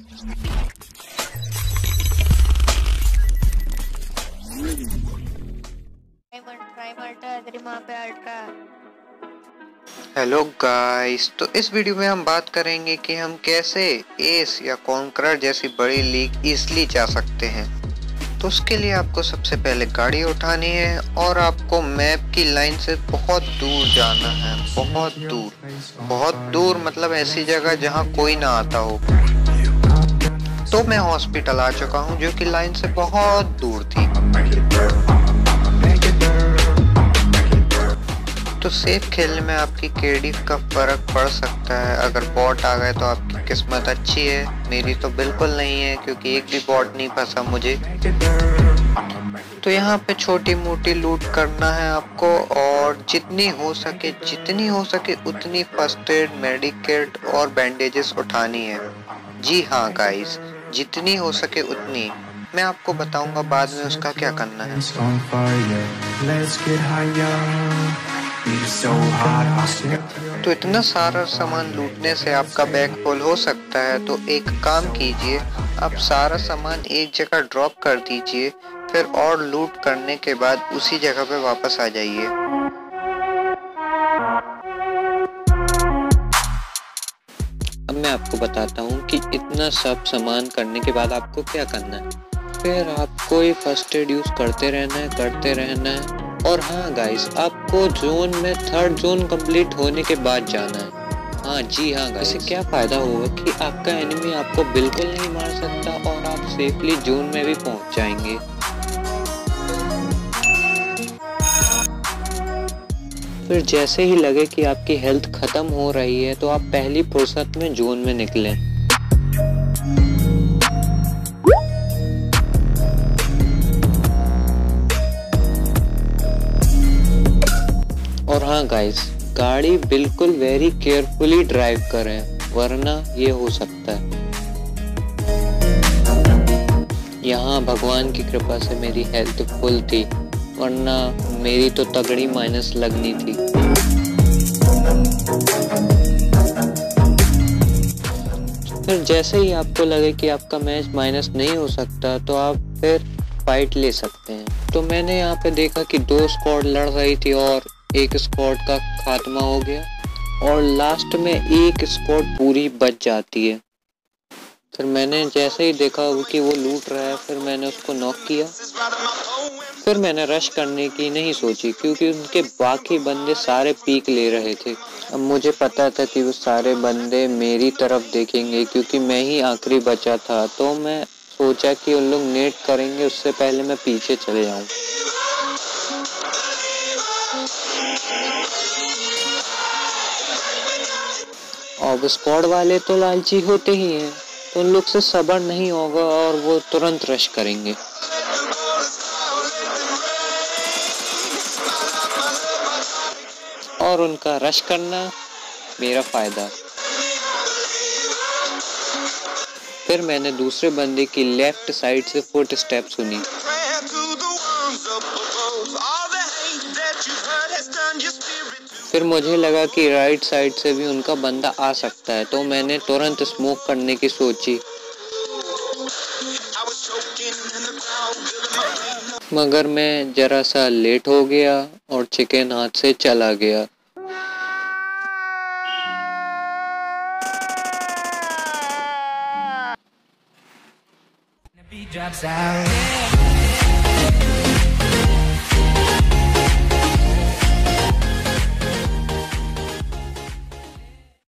Hello guys तो इस video में हम बात करेंगे कि हम कैसे एस या कॉन्करर जैसी बड़ी लीग इजली जा सकते हैं। तो उसके लिए आपको सबसे पहले गाड़ी उठानी है और आपको मैप की लाइन से बहुत दूर जाना है। बहुत दूर। बहुत दूर मतलब ऐसी जगह जहाँ कोई ना आता हो। तो मैं हॉस्पिटल आ चुका हूँ, जो कि लाइन से बहुत दूर थी। तो सेफ़ खेलने में आपकी केडी का फ़र्क पड़ सकता है। अगर बॉट आ गए तो आपकी किस्मत अच्छी है। मेरी तो बिल्कुल नहीं है, क्योंकि एक भी बॉट नहीं फंसा मुझे। तो यहाँ पे छोटी मोटी लूट करना है आपको, और जितनी हो सके, जितनी हो सके उतनी फ़र्स्ट एड मेडिकेट और बैंडेजेस उठानी है। जी हाँ गाइस जितनी हो सके उतनी। मैं आपको बताऊँगा बाद में उसका क्या करना है। तो इतना सारा सामान लूटने से आपका बैग फुल हो सकता है तो एक काम कीजिए आप सारा सामान एक जगह ड्रॉप कर दीजिए फिर और लूट करने के बाद उसी जगह पे वापस आ जाइए। मैं आपको बताता हूँ कि इतना सब सामान करने के बाद आपको क्या करना है? फिर आपको ये फ़र्स्ट एड यूज़ करते रहना है, करते रहना है। और हाँ गाइस आपको जोन में थर्ड जोन कंप्लीट होने के बाद जाना है। हाँ जी हाँ गाइस इससे क्या फ़ायदा होगा कि आपका एनिमी आपको बिल्कुल नहीं मार सकता और आप सेफली जोन में भी पहुँच जाएँगे? फिर जैसे ही लगे कि आपकी हेल्थ ख़त्म हो रही है तो आप पहली फुर्सत में जोन में निकलें। और हाँ गाइस गाड़ी बिल्कुल वेरी केयरफुली ड्राइव करें, वरना ये हो सकता है। यहाँ भगवान की कृपा से मेरी हेल्थ फुल थी, वरना मेरी तो तगड़ी माइनस लगनी थी। फिर जैसे ही आपको लगे कि आपका मैच माइनस नहीं हो सकता तो आप फिर फाइट ले सकते हैं। तो मैंने यहाँ पे देखा कि दो स्क्वाड लड़ रही थी और एक स्क्वाड का खात्मा हो गया और लास्ट में एक स्क्वाड पूरी बच जाती है। फिर मैंने जैसे ही देखा कि वो लूट रहा है, फिर मैंने उसको नॉक किया। फिर मैंने रश करने की नहीं सोची, क्योंकि उनके बाकी बंदे सारे पीक ले रहे थे। अब मुझे पता था कि वो सारे बंदे मेरी तरफ़ देखेंगे, क्योंकि मैं ही आखिरी बचा था। तो मैं सोचा कि उन लोग नेट करेंगे, उससे पहले मैं पीछे चले जाऊँ। अब स्क्वाड वाले तो लालची होते ही हैं। तो उन लोग से सबर नहीं होगा और वो तुरंत रश करेंगे। और उनका रश करना मेरा फ़ायदा। फिर मैंने दूसरे बंदे की लेफ़्ट साइड से फुट स्टेप सुनी। फिर मुझे लगा कि राइट साइड से भी उनका बंदा आ सकता है तो मैंने तुरंत स्मोक करने की सोची। मगर मैं जरा सा लेट हो गया और चिकन हाथ से चला गया। Drops out